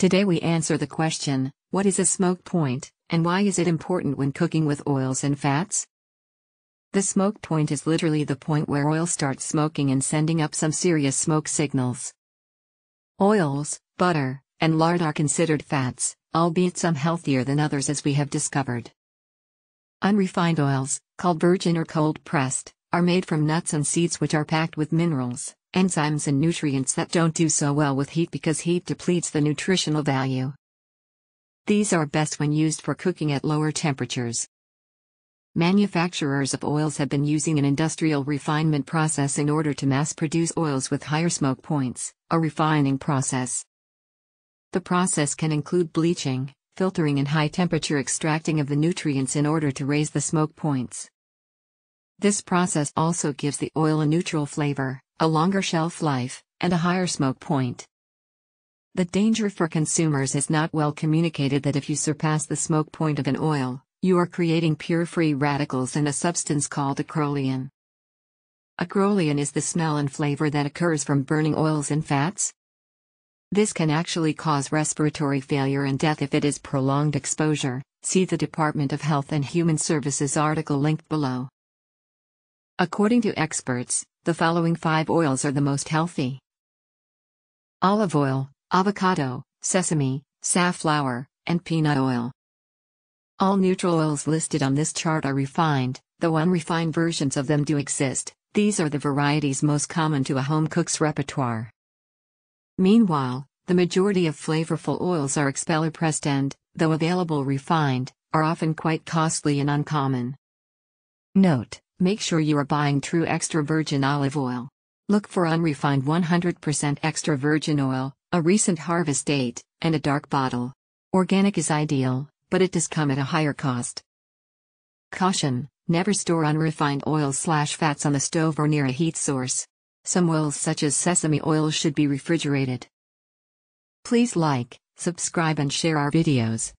Today we answer the question, what is a smoke point, and why is it important when cooking with oils and fats? The smoke point is literally the point where oil starts smoking and sending up some serious smoke signals. Oils, butter, and lard are considered fats, albeit some healthier than others as we have discovered. Unrefined oils, called virgin or cold pressed, are made from nuts and seeds which are packed with minerals, enzymes and nutrients that don't do so well with heat because heat depletes the nutritional value. These are best when used for cooking at lower temperatures. Manufacturers of oils have been using an industrial refinement process in order to mass produce oils with higher smoke points, a refining process. The process can include bleaching, filtering and high temperature extracting of the nutrients in order to raise the smoke points. This process also gives the oil a neutral flavor, a longer shelf life, and a higher smoke point. The danger for consumers is not well communicated that if you surpass the smoke point of an oil, you are creating pure free radicals and a substance called acrolein. Acrolein is the smell and flavor that occurs from burning oils and fats. This can actually cause respiratory failure and death if it is prolonged exposure. See the Department of Health and Human Services article linked below. According to experts, the following five oils are the most healthy olive oil, avocado, sesame, safflower, and peanut oil. All neutral oils listed on this chart are refined, though unrefined versions of them do exist. These are the varieties most common to a home cook's repertoire. Meanwhile, the majority of flavorful oils are expeller pressed and, though available refined, are often quite costly and uncommon. Note Make sure you are buying true extra virgin olive oil. Look for unrefined 100% extra virgin oil, a recent harvest date, and a dark bottle. Organic is ideal, but it does come at a higher cost. Caution Never store unrefined oils slash fats on the stove or near a heat source. Some oils such as sesame oil should be refrigerated. Please like, subscribe and share our videos.